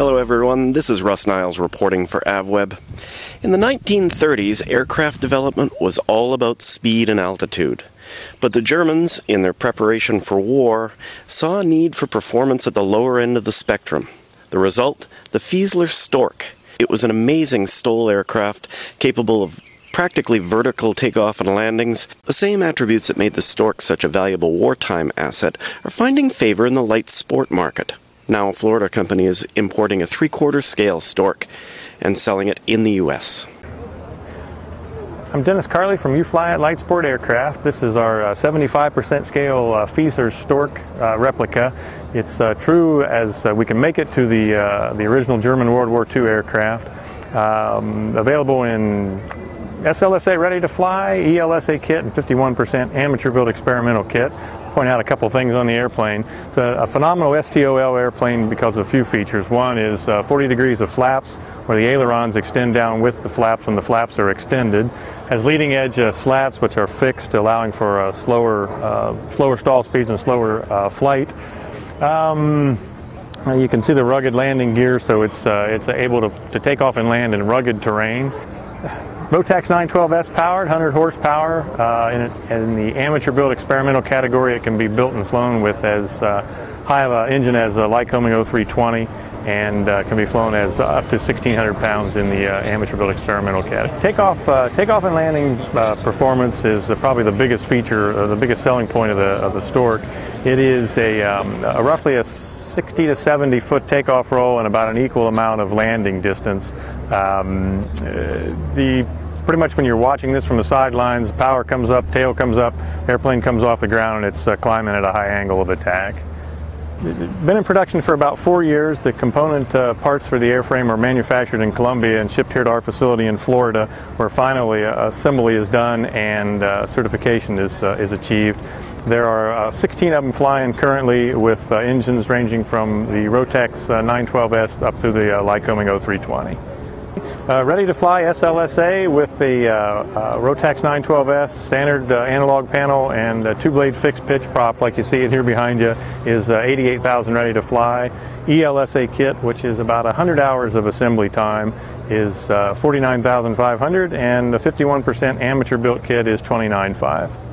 Hello, everyone. This is Russ Niles reporting for AvWeb. In the 1930s, aircraft development was all about speed and altitude. But the Germans, in their preparation for war, saw a need for performance at the lower end of the spectrum. The result? The Fieseler Storch. It was an amazing STOL aircraft capable of practically vertical takeoff and landings, the same attributes that made the Storch such a valuable wartime asset are finding favor in the light sport market. Now, a Florida company is importing a three quarter scale Storch and selling it in the U.S. I'm Dennis Carley from U Fly It Light Sport Aircraft. This is our 75% uh, scale uh, Fieseler Storch uh, replica. It's uh, true as uh, we can make it to the, uh, the original German World War II aircraft. Um, available in SLSA ready to fly, ELSA kit, and 51% amateur built experimental kit point out a couple things on the airplane. It's a, phenomenal STOL airplane because of a few features. One is uh, 40 degrees of flaps, where the ailerons extend down with the flaps when the flaps are extended. Has leading edge uh, slats, which are fixed, allowing for uh, slower, uh, slower stall speeds and slower uh, flight. Um, you can see the rugged landing gear, so it's, uh, it's able to, to take off and land in rugged terrain. Rotax 912S powered, 100 horsepower. Uh, in, in, the amateur built experimental category, it can be built and flown with as uh, high of an engine as a Lycoming 0320 and uh, can be flown as up to 1,600 pounds in the uh, amateur built experimental category. Takeoff, uh, takeoff and landing uh, performance is probably the biggest feature, the biggest selling point of the, of the Storch. It is a, um, a roughly a 60 to 70 foot takeoff roll and about an equal amount of landing distance. Um, uh, the pretty much when you're watching this from the sidelines, power comes up, tail comes up, airplane comes off the ground, and it's uh, climbing at a high angle of attack. Been in production for about four years. The component uh, parts for the airframe are manufactured in Colombia and shipped here to our facility in Florida, where finally uh, assembly is done and uh, certification is, uh, is achieved. There are uh, 16 of them flying currently with uh, engines ranging from the Rotax 912S up to the Lycoming 0320. Uh, ready to fly SLSA with the uh, uh, Rotax 912S standard uh, analog panel and two blade fixed pitch prop like you see it here behind you is uh, 88,000 ready to fly. ELSA kit which is about 100 hours of assembly time is uh, 49,500 and the 51% amateur built kit is 29,500.